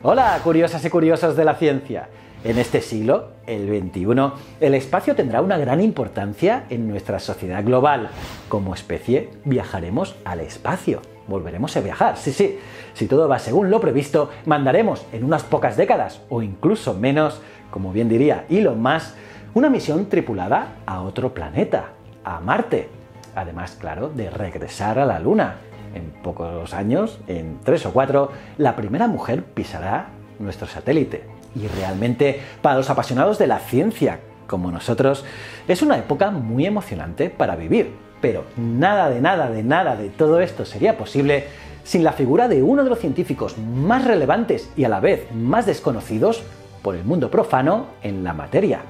Hola, curiosas y curiosos de la ciencia. En este siglo, el XXI, el espacio tendrá una gran importancia en nuestra sociedad global. Como especie, viajaremos al espacio. Volveremos a viajar, sí, sí. Si todo va según lo previsto, mandaremos en unas pocas décadas, o incluso menos, como bien diría Elon Musk, una misión tripulada a otro planeta, a Marte. Además, claro, de regresar a la Luna. En pocos años, en tres o cuatro, la primera mujer pisará nuestro satélite y realmente para los apasionados de la ciencia como nosotros es una época muy emocionante para vivir. Pero nada de nada de nada de todo esto sería posible sin la figura de uno de los científicos más relevantes y a la vez más desconocidos por el mundo profano en la materia.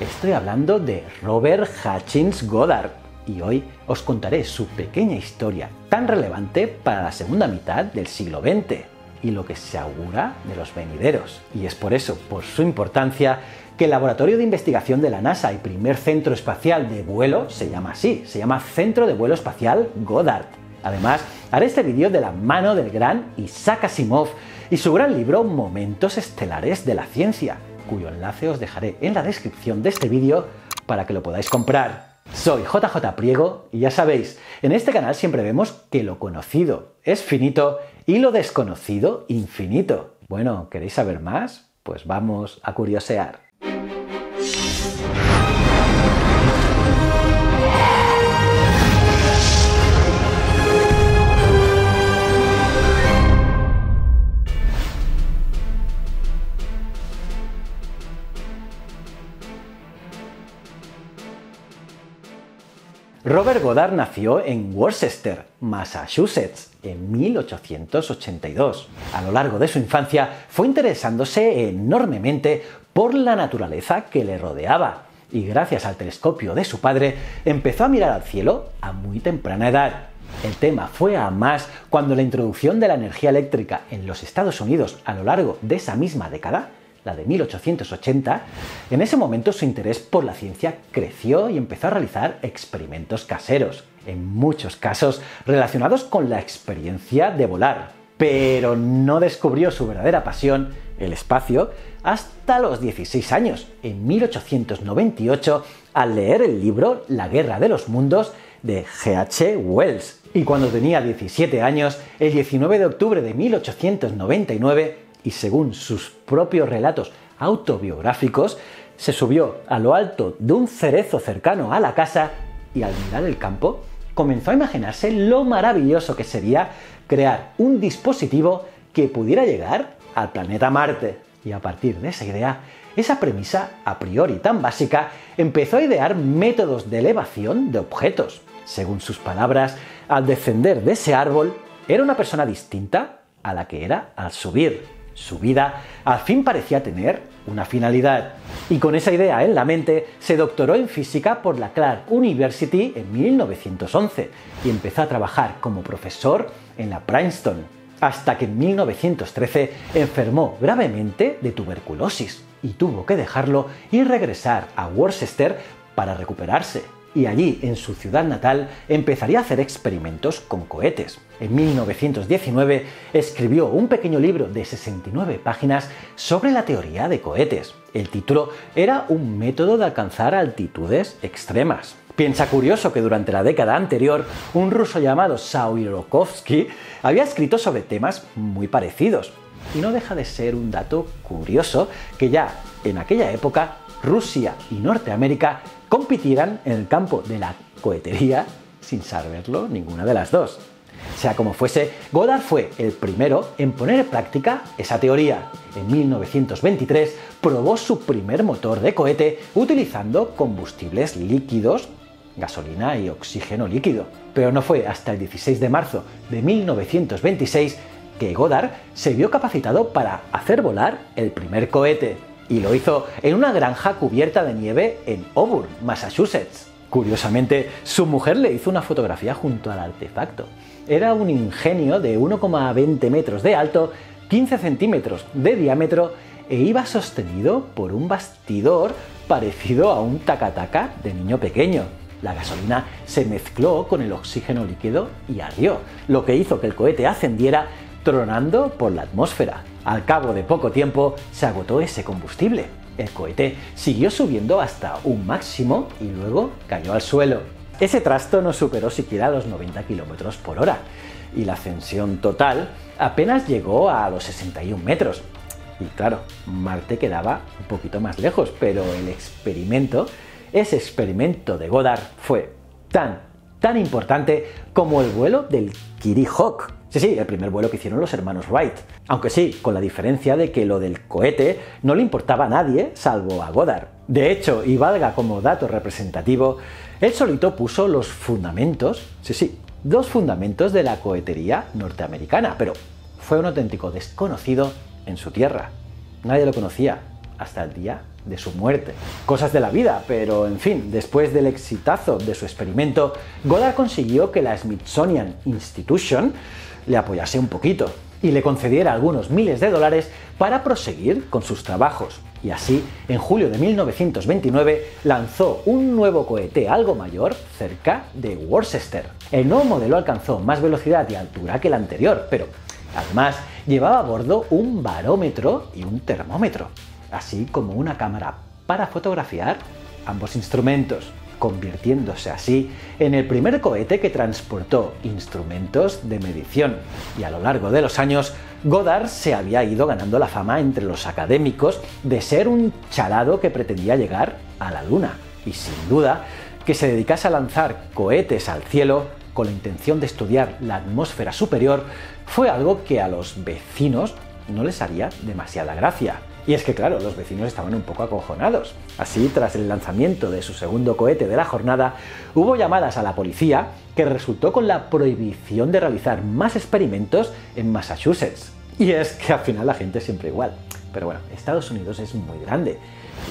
Estoy hablando de Robert Hutchins Goddard y hoy os contaré su pequeña historia tan relevante para la segunda mitad del siglo XX y lo que se augura de los venideros. Y es por eso, por su importancia, que el Laboratorio de Investigación de la NASA y primer centro espacial de vuelo se llama así, se llama Centro de Vuelo Espacial Goddard. Además, haré este vídeo de la mano del gran Isaac Asimov y su gran libro Momentos Estelares de la Ciencia, cuyo enlace os dejaré en la descripción de este vídeo para que lo podáis comprar. Soy JJ Priego y ya sabéis, en este canal siempre vemos que lo conocido es finito y lo desconocido infinito. Bueno, ¿queréis saber más? Pues vamos a curiosear. Robert Goddard nació en Worcester, Massachusetts, en 1882. A lo largo de su infancia fue interesándose enormemente por la naturaleza que le rodeaba y gracias al telescopio de su padre empezó a mirar al cielo a muy temprana edad. El tema fue a más cuando la introducción de la energía eléctrica en los Estados Unidos a lo largo de esa misma década la de 1880, en ese momento su interés por la ciencia creció y empezó a realizar experimentos caseros, en muchos casos relacionados con la experiencia de volar. Pero no descubrió su verdadera pasión, el espacio, hasta los 16 años, en 1898, al leer el libro La Guerra de los Mundos de G.H. Wells. Y cuando tenía 17 años, el 19 de octubre de 1899, y según sus propios relatos autobiográficos, se subió a lo alto de un cerezo cercano a la casa y al mirar el campo comenzó a imaginarse lo maravilloso que sería crear un dispositivo que pudiera llegar al planeta Marte. Y a partir de esa idea, esa premisa a priori tan básica, empezó a idear métodos de elevación de objetos. Según sus palabras, al descender de ese árbol, era una persona distinta a la que era al subir. Su vida al fin parecía tener una finalidad. Y con esa idea en la mente, se doctoró en física por la Clark University en 1911 y empezó a trabajar como profesor en la Princeton, hasta que en 1913 enfermó gravemente de tuberculosis y tuvo que dejarlo y regresar a Worcester para recuperarse y allí, en su ciudad natal, empezaría a hacer experimentos con cohetes. En 1919 escribió un pequeño libro de 69 páginas sobre la teoría de cohetes. El título era Un método de alcanzar altitudes extremas. Piensa curioso que durante la década anterior, un ruso llamado Saurokovsky había escrito sobre temas muy parecidos. Y no deja de ser un dato curioso que ya en aquella época Rusia y Norteamérica compitieran en el campo de la cohetería sin saberlo ninguna de las dos. Sea como fuese, Goddard fue el primero en poner en práctica esa teoría. En 1923 probó su primer motor de cohete utilizando combustibles líquidos, gasolina y oxígeno líquido. Pero no fue hasta el 16 de marzo de 1926 que Goddard se vio capacitado para hacer volar el primer cohete y lo hizo en una granja cubierta de nieve en Auburn, Massachusetts. Curiosamente, su mujer le hizo una fotografía junto al artefacto. Era un ingenio de 1,20 metros de alto, 15 centímetros de diámetro e iba sostenido por un bastidor parecido a un tacataca de niño pequeño. La gasolina se mezcló con el oxígeno líquido y ardió, lo que hizo que el cohete ascendiera tronando por la atmósfera. Al cabo de poco tiempo se agotó ese combustible. El cohete siguió subiendo hasta un máximo y luego cayó al suelo. Ese trasto no superó siquiera los 90 km por hora y la ascensión total apenas llegó a los 61 metros. Y claro, Marte quedaba un poquito más lejos, pero el experimento, ese experimento de Goddard fue tan, tan importante como el vuelo del Kiri Hawk. Sí, sí, el primer vuelo que hicieron los hermanos Wright. Aunque sí, con la diferencia de que lo del cohete no le importaba a nadie salvo a Goddard. De hecho, y valga como dato representativo, él solito puso los fundamentos, sí, sí, dos fundamentos de la cohetería norteamericana, pero fue un auténtico desconocido en su tierra. Nadie lo conocía hasta el día de su muerte. Cosas de la vida, pero en fin, después del exitazo de su experimento, Goddard consiguió que la Smithsonian Institution le apoyase un poquito y le concediera algunos miles de dólares para proseguir con sus trabajos. Y así, en julio de 1929, lanzó un nuevo cohete algo mayor cerca de Worcester. El nuevo modelo alcanzó más velocidad y altura que el anterior, pero además llevaba a bordo un barómetro y un termómetro, así como una cámara para fotografiar ambos instrumentos convirtiéndose así en el primer cohete que transportó instrumentos de medición. Y a lo largo de los años, Goddard se había ido ganando la fama entre los académicos de ser un chalado que pretendía llegar a la Luna. Y sin duda, que se dedicase a lanzar cohetes al cielo con la intención de estudiar la atmósfera superior fue algo que a los vecinos no les haría demasiada gracia. Y es que claro, los vecinos estaban un poco acojonados. Así, tras el lanzamiento de su segundo cohete de la jornada, hubo llamadas a la policía que resultó con la prohibición de realizar más experimentos en Massachusetts. Y es que al final la gente es siempre igual. Pero bueno, Estados Unidos es muy grande.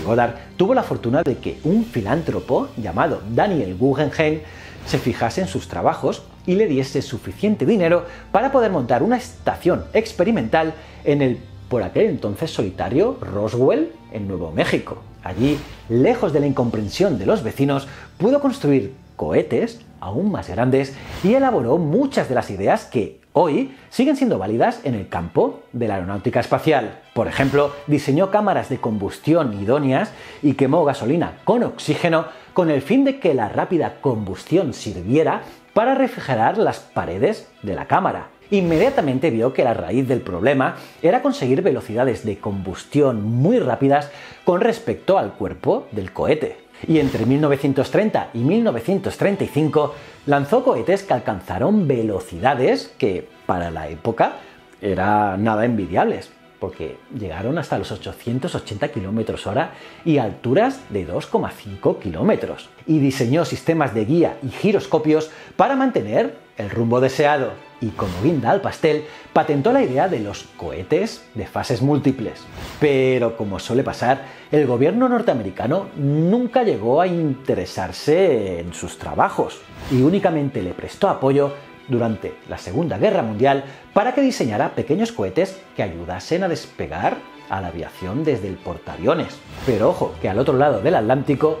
Y Goddard tuvo la fortuna de que un filántropo llamado Daniel Guggenheim se fijase en sus trabajos y le diese suficiente dinero para poder montar una estación experimental en el por aquel entonces solitario Roswell en Nuevo México. Allí, lejos de la incomprensión de los vecinos, pudo construir cohetes aún más grandes y elaboró muchas de las ideas que hoy siguen siendo válidas en el campo de la aeronáutica espacial. Por ejemplo, diseñó cámaras de combustión idóneas y quemó gasolina con oxígeno con el fin de que la rápida combustión sirviera para refrigerar las paredes de la cámara inmediatamente vio que la raíz del problema era conseguir velocidades de combustión muy rápidas con respecto al cuerpo del cohete. Y entre 1930 y 1935 lanzó cohetes que alcanzaron velocidades que para la época eran nada envidiables porque llegaron hasta los 880 km hora y alturas de 2,5 km. Y diseñó sistemas de guía y giroscopios para mantener el rumbo deseado y como guinda al pastel, patentó la idea de los cohetes de fases múltiples. Pero como suele pasar, el gobierno norteamericano nunca llegó a interesarse en sus trabajos y únicamente le prestó apoyo durante la Segunda Guerra Mundial para que diseñara pequeños cohetes que ayudasen a despegar a la aviación desde el portaaviones. Pero ojo, que al otro lado del Atlántico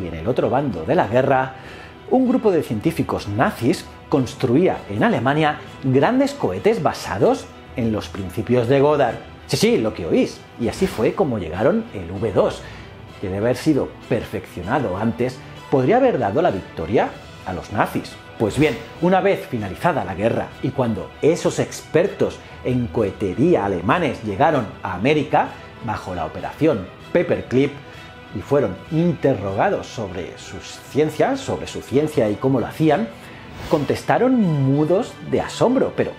y en el otro bando de la guerra, un grupo de científicos nazis construía en Alemania grandes cohetes basados en los principios de Goddard. Sí, sí, lo que oís. Y así fue como llegaron el V2, que de haber sido perfeccionado antes, podría haber dado la victoria a los nazis. Pues bien, una vez finalizada la guerra y cuando esos expertos en cohetería alemanes llegaron a América bajo la operación Paperclip y fueron interrogados sobre sus ciencias, sobre su ciencia y cómo lo hacían, contestaron mudos de asombro. Pero,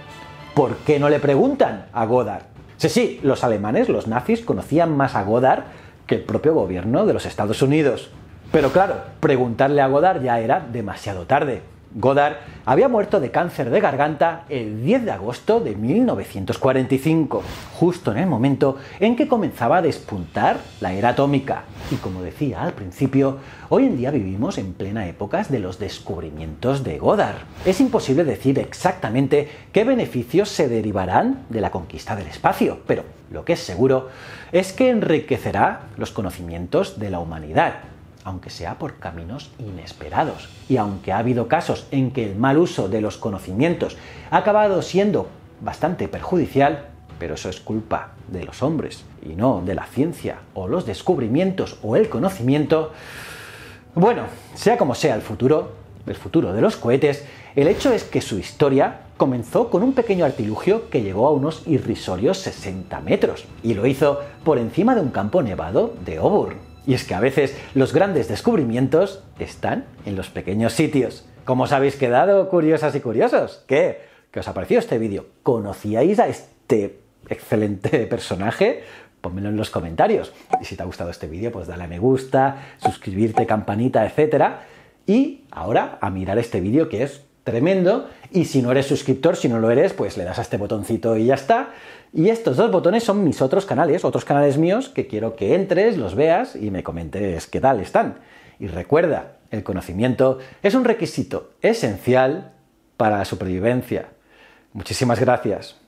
¿por qué no le preguntan a Goddard? Sí, sí, los alemanes, los nazis, conocían más a Goddard que el propio gobierno de los Estados Unidos. Pero claro, preguntarle a Goddard ya era demasiado tarde. Goddard había muerto de cáncer de garganta el 10 de agosto de 1945, justo en el momento en que comenzaba a despuntar la era atómica. Y como decía al principio, hoy en día vivimos en plena época de los descubrimientos de Goddard. Es imposible decir exactamente qué beneficios se derivarán de la conquista del espacio, pero lo que es seguro es que enriquecerá los conocimientos de la humanidad aunque sea por caminos inesperados. Y aunque ha habido casos en que el mal uso de los conocimientos ha acabado siendo bastante perjudicial, pero eso es culpa de los hombres y no de la ciencia o los descubrimientos o el conocimiento. Bueno, sea como sea el futuro, el futuro de los cohetes, el hecho es que su historia comenzó con un pequeño artilugio que llegó a unos irrisorios 60 metros y lo hizo por encima de un campo nevado de Auburn. Y es que a veces los grandes descubrimientos están en los pequeños sitios. ¿Cómo os habéis quedado curiosas y curiosos? ¿Qué? ¿Qué os ha parecido este vídeo? ¿Conocíais a este excelente personaje? Pónmelo en los comentarios. Y si te ha gustado este vídeo, pues dale a me gusta, suscribirte, campanita, etc. Y ahora a mirar este vídeo que es tremendo. Y si no eres suscriptor, si no lo eres, pues le das a este botoncito y ya está. Y estos dos botones son mis otros canales, otros canales míos que quiero que entres, los veas y me comentes qué tal están. Y recuerda, el conocimiento es un requisito esencial para la supervivencia. Muchísimas gracias.